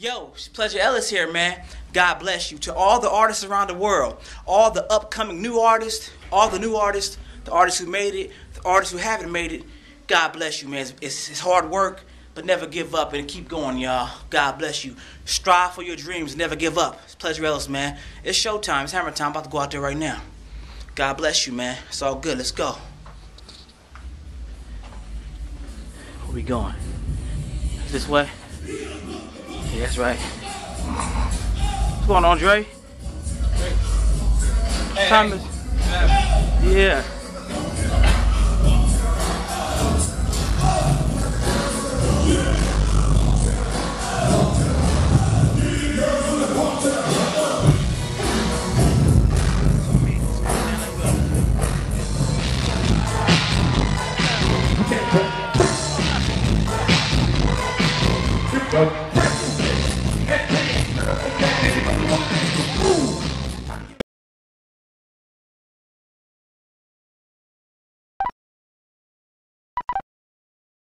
Yo, Pleasure Ellis here, man. God bless you. To all the artists around the world, all the upcoming new artists, all the new artists, the artists who made it, the artists who haven't made it, God bless you, man. It's, it's, it's hard work, but never give up and keep going, y'all. God bless you. Strive for your dreams, never give up. It's Pleasure Ellis, man. It's showtime. It's hammer time. about to go out there right now. God bless you, man. It's all good. Let's go. Where we going? This way? Yeah, that's right. What's going on, Dre? Hey, Thomas. Yeah. Go.